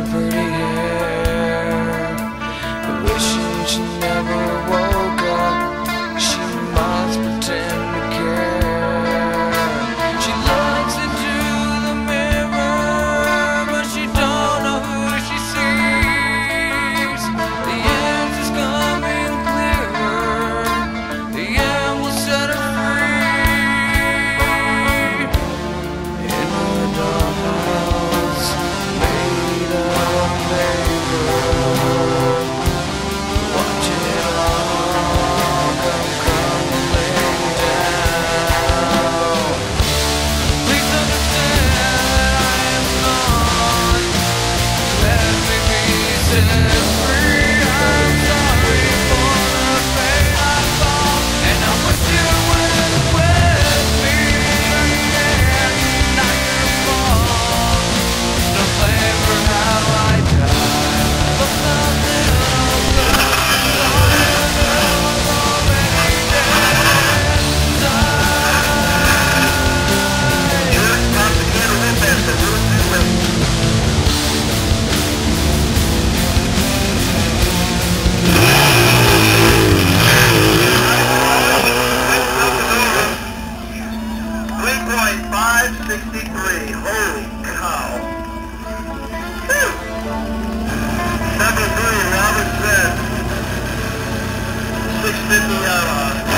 river 563. Holy cow. Whew. Number three, Robert Smith. 650 Yamaha.